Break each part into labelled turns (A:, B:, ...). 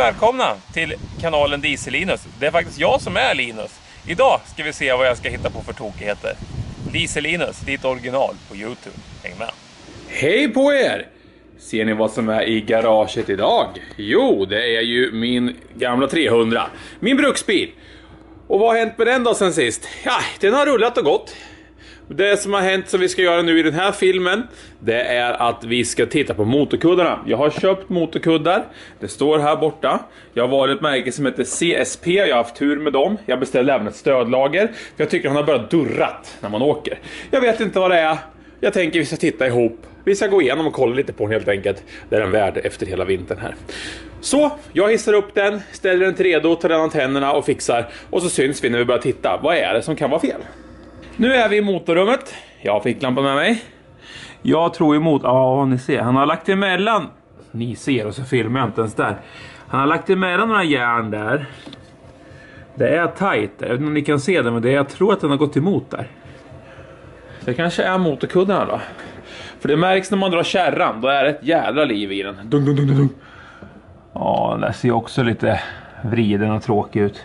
A: välkomna till kanalen Diesel-Linus. Det är faktiskt jag som är Linus. Idag ska vi se vad jag ska hitta på för tokigheter. Diesel-Linus, ditt original på Youtube. Häng med!
B: Hej på er! Ser ni vad som är i garaget idag? Jo, det är ju min gamla 300. Min bruksbil. Och vad har hänt med den då sen sist? Ja, den har rullat och gått. Det som har hänt som vi ska göra nu i den här filmen, det är att vi ska titta på motorkuddarna. Jag har köpt motorkuddar, det står här borta. Jag har valt ett märke som heter CSP, jag har haft tur med dem. Jag beställde även ett stödlager, för jag tycker han har börjat durrat när man åker. Jag vet inte vad det är, jag tänker vi ska titta ihop. Vi ska gå igenom och kolla lite på den helt enkelt. Det är den värd efter hela vintern här. Så, jag hissar upp den, ställer den till redo, tar den antennerna och fixar. Och så syns vi när vi börjar titta. Vad är det som kan vara fel? Nu är vi i motorrummet. Jag har ficklampan med mig. Jag tror emot... Ja, ni ser. Han har lagt emellan... Ni ser och så filmar jag inte ens där. Han har lagt emellan några järn där. Det är tight. Jag vet inte om ni kan se det, men det är, jag tror att den har gått emot där. Det kanske är motorkuddarna då. För det märks när man drar kärran. Då är det ett jävla liv i den. Dung, dung, dung, dung. Ja, den där ser också lite vriden och tråkig ut.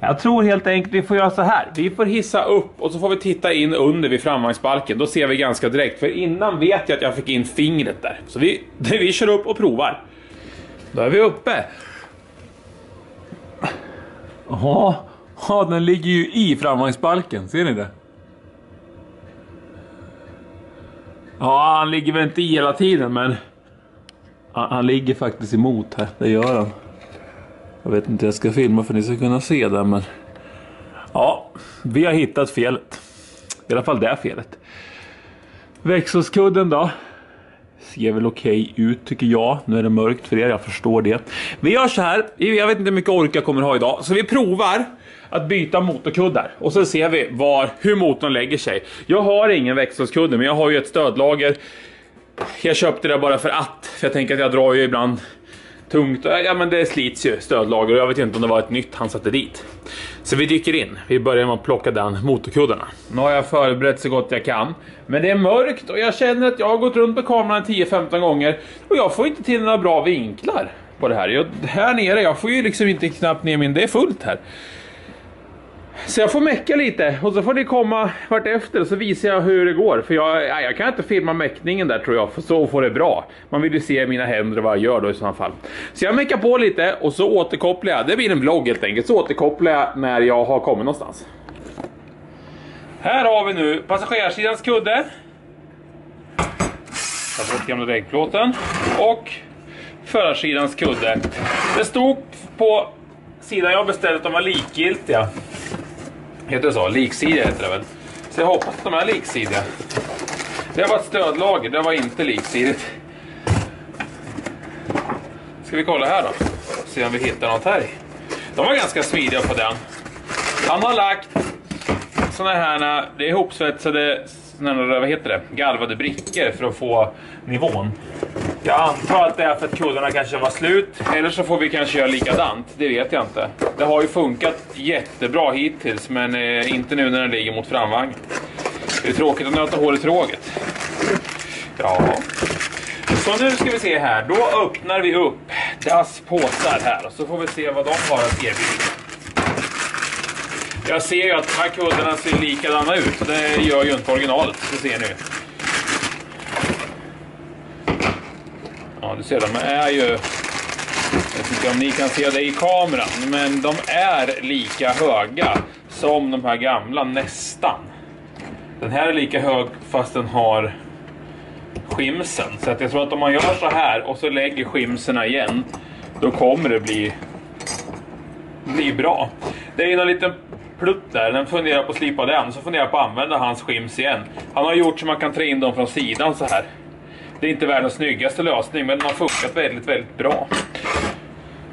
B: Jag tror helt enkelt vi får göra så här. Vi får hissa upp och så får vi titta in under vid framvagnsbalken. Då ser vi ganska direkt. För innan vet jag att jag fick in fingret där. Så vi, vi kör upp och provar. Då är vi uppe.
C: Ja, ja, den ligger ju i framvagnsbalken. Ser ni det?
B: Ja, han ligger väl inte i hela tiden, men...
C: Han, han ligger faktiskt emot här. Det gör han. Jag vet inte, jag ska filma för att ni ska kunna se det, men... Ja, vi har hittat felet. I alla fall det felet. Växelskudden då? Ser väl okej okay ut tycker jag. Nu är det mörkt för er, jag förstår det.
B: Vi gör så här, jag vet inte hur mycket ork jag kommer ha idag, så vi provar att byta motorkuddar och så ser vi var, hur motorn lägger sig. Jag har ingen växelskudde, men jag har ju ett stödlager. Jag köpte det bara för att, för jag tänker att jag drar ju ibland tungt. Ja, men det slits ju stödlager och jag vet inte om det var ett nytt han satte dit. Så vi dyker in. Vi börjar med att plocka den motorkuddarna. Nu har jag förberett så gott jag kan. Men det är mörkt och jag känner att jag har gått runt med kameran 10-15 gånger och jag får inte till några bra vinklar på det här. Jag, här nere, jag får ju liksom inte knappt ner min... Det är fullt här. Så jag får mecka lite och så får ni komma vart efter och så visar jag hur det går. För jag, jag kan inte filma meckningen där tror jag, för så får det bra. Man vill ju se mina händer och vad jag gör då i sådana fall. Så jag meckar på lite och så återkopplar jag. Det blir en vlogg helt enkelt. Så återkopplar jag när jag har kommit någonstans. Här har vi nu passagerarsidans kudde. Ta bort gamla väggplåten. Och förarsidans kudde. Det stod på sidan jag beställt att de var likgiltiga. Heter det så? Liksidiga heter det väl? Så jag hoppas att de är liksidiga. Det var ett stödlager, det var inte liksidigt. Ska vi kolla här då? Se om vi hittar något här i. De var ganska smidiga på den. Han har lagt sådana här, eh, det är ihopsvetsade, vad heter det? Galvade brickor för att få nivån. Jag antar att det är för att kuddarna kanske var slut. Eller så får vi kanske göra likadant. Det vet jag inte. Det har ju funkat jättebra hittills, men eh, inte nu när den ligger mot framvagn. Det är tråkigt att nöta hål i tråget. Ja. Så nu ska vi se här. Då öppnar vi upp Das påsar här. Så får vi se vad de har att erbjuda. Jag ser ju att de här kuddarna ser likadana ut. Det gör ju inte originalet. Det ser ni Ja, du ser, de är ju... Jag vet inte om ni kan se det i kameran, men de är lika höga som de här gamla, nästan. Den här är lika hög fast den har skimsen. Så att jag tror att om man gör så här och så lägger skimserna igen, då kommer det bli, bli bra. Det är en liten plutt där, den funderar på att slipa den, så funderar jag på att använda hans skims igen. Han har gjort så man kan trä in dem från sidan så här. Det är inte världens snyggaste lösning, men den har funkat väldigt, väldigt bra.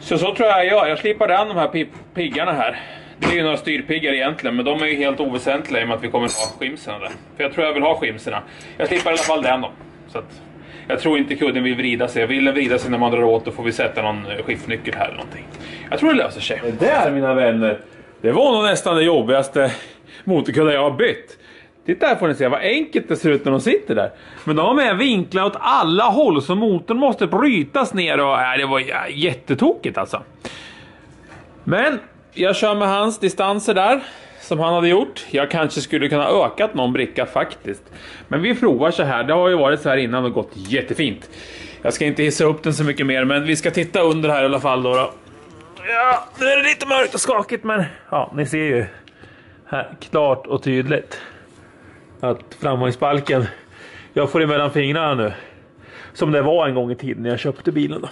B: Så så tror jag jag gör. Jag slipar an de här piggarna här. Det är ju några styrpiggar egentligen, men de är ju helt oväsentliga i och med att vi kommer att ha skimsen där. För jag tror jag vill ha skimserna. Jag slipar i alla fall den då. Så att, jag tror inte kudden vill vrida sig. Vill den vrida sig när man drar åt, då får vi sätta någon eh, skiftnyckel här eller någonting. Jag tror det löser sig. Det där mina vänner, det var nog nästan det jobbigaste motorkudden jag har bytt.
C: Titta här får ni se vad enkelt det ser ut när de sitter där. Men de är vinklar åt alla håll så motorn måste brytas ner och äh, det var jättetokigt alltså. Men jag kör med hans distanser där som han hade gjort. Jag kanske skulle kunna ökat någon bricka faktiskt. Men vi provar så här. Det har ju varit så här innan och gått jättefint. Jag ska inte hissa upp den så mycket mer, men vi ska titta under här i alla fall då. då. Ja, nu är det lite mörkt och skakigt, men ja, ni ser ju här klart och tydligt att framvagnsbalken, jag får det mellan fingrarna nu. Som det var en gång i tiden när jag köpte bilen. Då.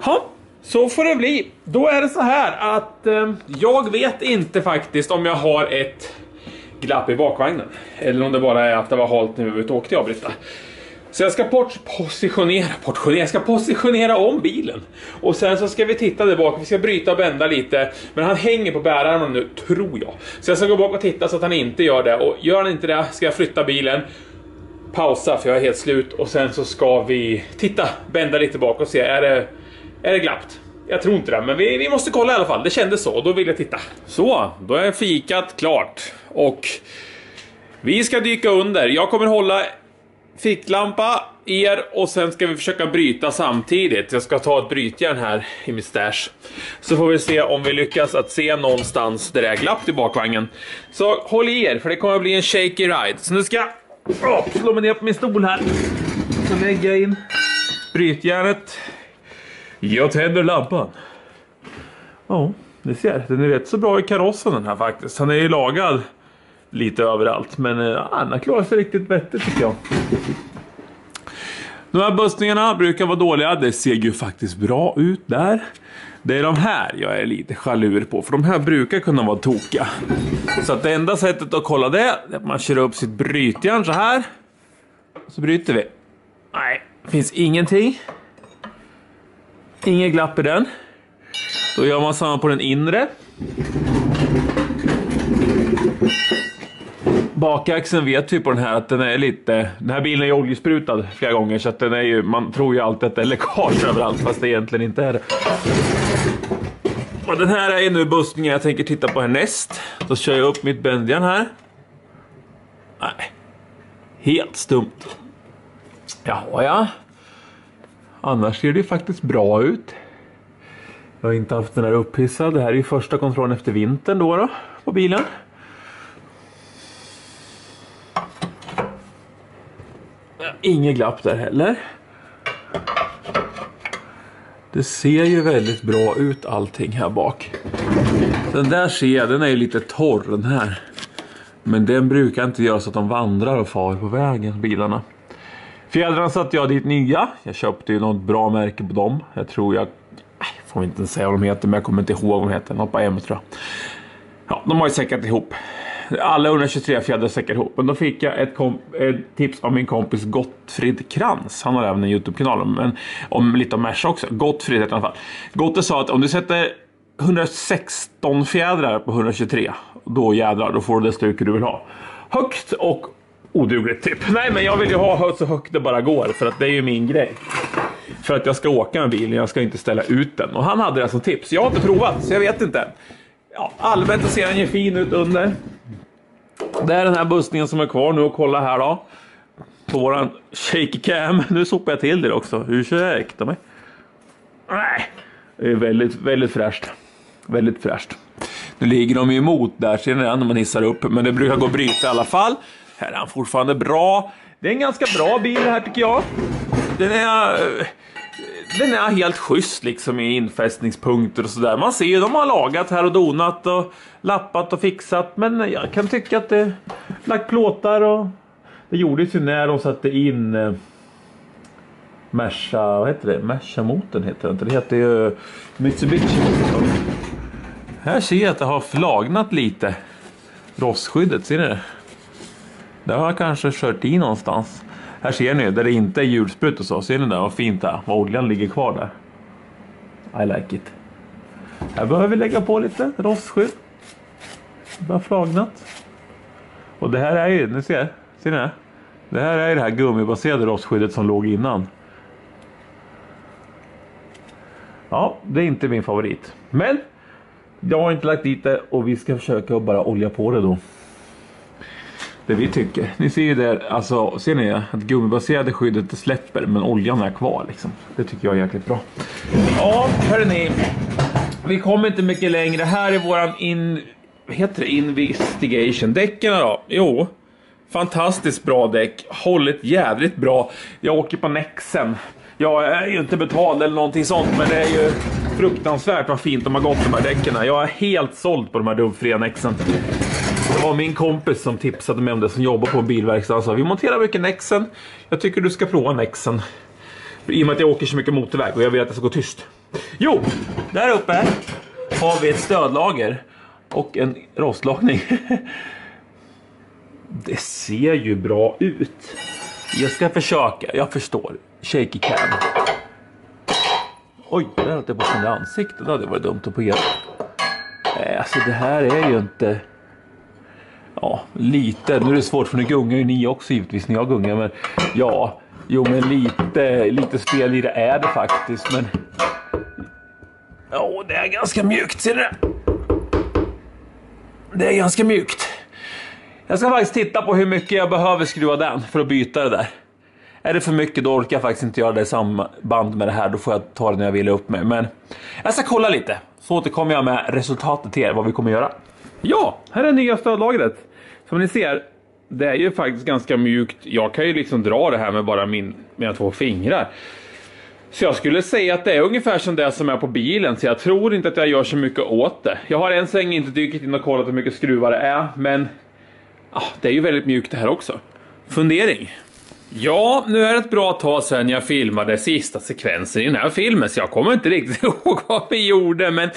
C: Ha, så får det bli. Då är det så här att eh, jag vet inte faktiskt om jag har ett glapp i bakvagnen. Eller om det bara är att det var halt när vi var ute och åkte jag Britta. Så jag ska positionera, positionera, jag ska positionera om bilen. Och sen så ska vi titta där bak, vi ska bryta och bända lite. Men han hänger på bärarmen nu, tror jag. Så jag ska gå bak och titta så att han inte gör det. Och gör han inte det ska jag flytta bilen. Pausa för jag är helt slut och sen så ska vi titta, bända lite bak och se, är det, är det glappt? Jag tror inte det, men vi, vi måste kolla i alla fall. Det kändes så, då vill jag titta. Så, då är fikat klart. Och vi ska dyka under. Jag kommer hålla ficklampa, er och sen ska vi försöka bryta samtidigt. Jag ska ta ett brytjärn här i min stash. Så får vi se om vi lyckas att se någonstans där det är glapp i bakvagnen. Så håll i er, för det kommer att bli en shaky ride. Så nu ska jag oh, slå mig ner på min stol här. Så lägger jag in brytjärnet. Jag tänder lampan. Ja, oh, ni ser. Den är rätt så bra i karossen den här faktiskt. Den är ju lagad lite överallt. Men eh, han har klarat sig riktigt bättre tycker jag. De här bussningarna brukar vara dåliga. Det ser ju faktiskt bra ut där. Det är de här jag är lite jalur på, för de här brukar kunna vara tokiga. Så att det enda sättet att kolla det är att man kör upp sitt brytjärn så här. Så bryter vi. Nej, det finns ingenting. Inget glapp i den. Då gör man samma på den inre. Bakaxeln vet vi på den här att den är lite... Den här bilen är ju oljesprutad flera gånger så att den är ju... Man tror ju alltid att det är läckage överallt fast det egentligen inte är det. Och den här är nu bussningen jag tänker titta på härnäst. Då kör jag upp mitt Bendian här. Nej. Helt stumt. Jaha ja. Annars ser det ju faktiskt bra ut. Jag har inte haft den här upphissad. Det här är ju första kontrollen efter vintern då, då på bilen. Inget glapp där heller. Det ser ju väldigt bra ut allting här bak. Den där ser jag, den är ju lite torr den här. Men den brukar inte göra så att de vandrar och far på vägen, bilarna. Fjädrarna satte jag dit nya. Jag köpte ju något bra märke på dem. Jag tror jag... Jag får inte säga vad de heter, men jag kommer inte ihåg vad de heter. Något på M tror jag. Ja, de har ju säckat ihop. Alla 123 fjädrar säckar ihop. Men då fick jag ett, ett, tips av min kompis Gottfrid Krantz. Han har även en YouTube-kanal om, om lite om Merca också. Gottfrid heter han i alla fall. Gotte sa att om du sätter 116 fjädrar på 123, då jädrar, då får du det stuk du vill ha. Högt och odugligt typ. Nej, men jag vill ju ha så högt det bara går för att det är ju min grej. För att jag ska åka med bilen, jag ska inte ställa ut den. Och han hade det som tips. Jag har inte provat, så jag vet inte. Ja, allmänt så ser den ju fin ut under. Det är den här bussningen som är kvar nu och kolla här då. På våran shake cam. Nu sopar jag till det också. Ursäkta mig. Nej, det är väldigt, väldigt fräscht. Väldigt fräscht. Nu ligger de ju emot där, ser ni den när man hissar upp. Men det brukar gå att bryta i alla fall. Här är han fortfarande bra. Det är en ganska bra bil här tycker jag. Den är... Eh, den är helt schysst liksom i infästningspunkter och sådär. Man ser ju, de har lagat här och donat och lappat och fixat. Men jag kan tycka att det lagt plåtar och... Det gjordes ju när de satte in eh, Merca, vad heter det? Merca-motorn heter det inte. Det heter ju Mitsubishi. Här ser jag att det har flagnat lite. Rostskyddet, ser ni det? Det har jag kanske kört i någonstans. Här ser ni där det inte är hjulsprut och så. Ser ni där vad fint det är? Vad oljan ligger kvar där. I like it. Här behöver vi lägga på lite rostskydd. Det har flagnat. Och det här är ju, ni ser, ser ni det? Det här är det här gummibaserade rostskyddet som låg innan. Ja, det är inte min favorit. Men jag har inte lagt dit det och vi ska försöka bara olja på det då det vi tycker. Ni ser ju där, alltså ser ni att gummibaserade skyddet släpper men oljan är kvar liksom. Det tycker jag är jäkligt bra. Ja, hörrni. Vi kommer inte mycket längre. Här är våran in... Vad heter det? Investigation. Däcken då? Jo. Fantastiskt bra däck. Hållit jävligt bra. Jag åker på Nexen. Jag är ju inte betald eller någonting sånt, men det är ju fruktansvärt vad fint de har gått de här däcken. Jag är helt såld på de här dubbfria Nexen. Det var min kompis som tipsade mig om det, som jobbar på en bilverkstad. Han sa vi monterar mycket Nexen. Jag tycker du ska prova Nexen. I och med att jag åker så mycket motorväg och jag vill att det ska gå tyst. Jo, där uppe har vi ett stödlager och en rostlagning. Det ser ju bra ut. Jag ska försöka, jag förstår. Shaky cam. Oj, där höll jag på att ansiktet. Det hade varit dumt att på er. Alltså det här är ju inte... Ja, lite. Nu är det svårt för nu gungar ju ni också givetvis när jag gungar. Men ja, jo men lite, lite spel i det är det faktiskt. Men... Ja, det är ganska mjukt. Ser ni det? Det är ganska mjukt. Jag ska faktiskt titta på hur mycket jag behöver skruva den för att byta det där. Är det för mycket då orkar jag faktiskt inte göra det i samband med det här. Då får jag ta det när jag vill upp mig. Men jag ska kolla lite. Så återkommer jag med resultatet till er, vad vi kommer göra. Ja, här är nya stödlagret. Som ni ser, det är ju faktiskt ganska mjukt. Jag kan ju liksom dra det här med bara min, mina två fingrar. Så jag skulle säga att det är ungefär som det som är på bilen, så jag tror inte att jag gör så mycket åt det. Jag har än så länge inte dykt in och kollat hur mycket skruvar det är, men ah, det är ju väldigt mjukt det här också. Fundering? Ja, nu är det ett bra tag sedan jag filmade sista sekvensen i den här filmen, så jag kommer inte riktigt ihåg vad vi gjorde, men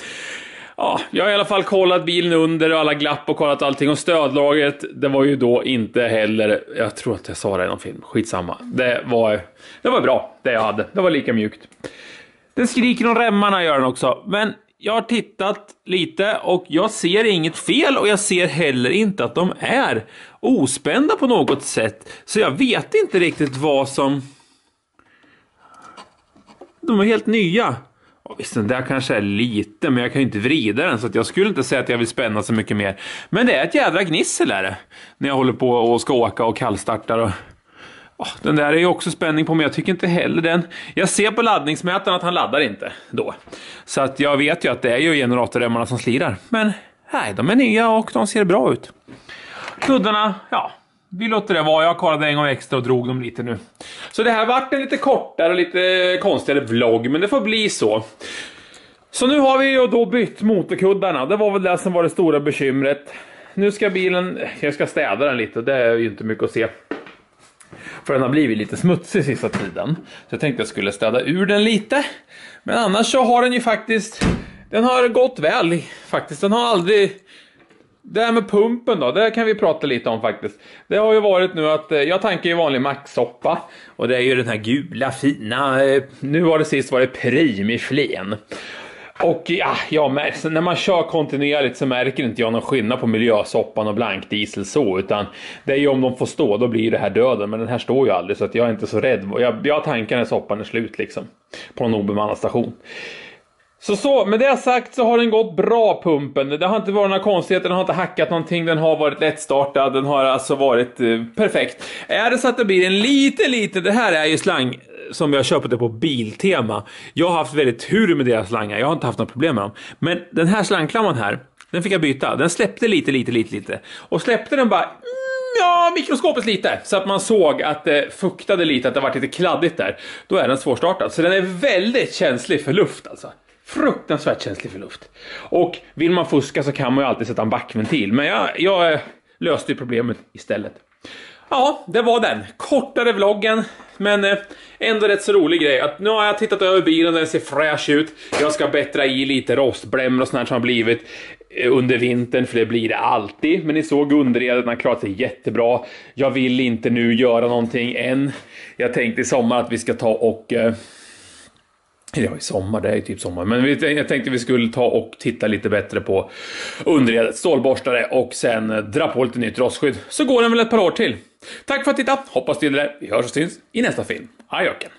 C: Ja, jag har i alla fall kollat bilen under och alla glapp och kollat allting och stödlagret, det var ju då inte heller, jag tror att jag sa det i någon film, skitsamma. Det var, det var bra, det jag hade. Det var lika mjukt. Den skriker om remmarna gör den också, men jag har tittat lite och jag ser inget fel och jag ser heller inte att de är ospända på något sätt. Så jag vet inte riktigt vad som... De är helt nya. Ja, visst, den där kanske är lite, men jag kan ju inte vrida den så jag skulle inte säga att jag vill spänna så mycket mer. Men det är ett jädra gnissel är det. När jag håller på och ska åka och kallstartar och... Oh, den där är ju också spänning på, men jag tycker inte heller den. Jag ser på laddningsmätaren att han laddar inte då. Så att jag vet ju att det är ju generatorremmarna som slirar. Men nej, de är nya och de ser bra ut. Kuddarna, ja, vi låter det vara. Jag kollade en gång extra och drog dem lite nu. Så det här vart en lite kortare och lite konstigare vlogg, men det får bli så. Så nu har vi ju då bytt motorkuddarna. Det var väl det som var det stora bekymret. Nu ska bilen, jag ska städa den lite, det är ju inte mycket att se. För den har blivit lite smutsig sista tiden. Så jag tänkte jag skulle städa ur den lite. Men annars så har den ju faktiskt, den har gått väl faktiskt. Den har aldrig det här med pumpen då, det kan vi prata lite om faktiskt. Det har ju varit nu att eh, jag tankar ju vanlig maxsoppa och det är ju den här gula fina, eh, nu var det sist var det Flen. Och ja, ja när man kör kontinuerligt så märker inte jag någon skillnad på miljösoppan och blankdiesel så, utan det är ju om de får stå, då blir det här döden. Men den här står ju aldrig så att jag är inte så rädd. Jag, jag tankar när soppan är slut liksom. På en obemannad station. Så så, med det sagt så har den gått bra pumpen. Det har inte varit några konstigheter, den har inte hackat någonting, den har varit lättstartad, den har alltså varit eh, perfekt. Är det så att det blir en lite, lite, det här är ju slang som jag köpte det på Biltema. Jag har haft väldigt tur med deras slangar, jag har inte haft några problem med dem. Men den här slangklamman här, den fick jag byta. Den släppte lite, lite, lite, lite. Och släppte den bara mm, ja, mikroskopiskt lite. Så att man såg att det fuktade lite, att det var lite kladdigt där. Då är den svårstartad. Så den är väldigt känslig för luft alltså. Fruktansvärt känslig för luft. Och vill man fuska så kan man ju alltid sätta en backventil. Men jag, jag eh, löste ju problemet istället. Ja, det var den. Kortare vloggen, men eh, ändå rätt så rolig grej. Att nu har jag tittat över bilen, den ser fräsch ut. Jag ska bättra i lite rostblämmor och sånt som har blivit eh, under vintern, för det blir det alltid. Men ni såg underredet, den har klarat sig jättebra. Jag vill inte nu göra någonting än. Jag tänkte i sommar att vi ska ta och eh, Ja, i sommar, det är ju typ sommar. Men jag tänkte vi skulle ta och titta lite bättre på underredet, stålborstare och sen eh, dra på lite nytt rostskydd. Så går den väl ett par år till. Tack för att titta! tittade, hoppas du gillade det. Vi hörs och syns i nästa film. Hej öken!